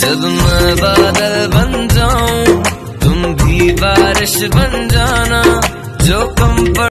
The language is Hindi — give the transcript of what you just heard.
जब मैं बादल बन जाऊँ तुम भी बारिश बन जाना जो कम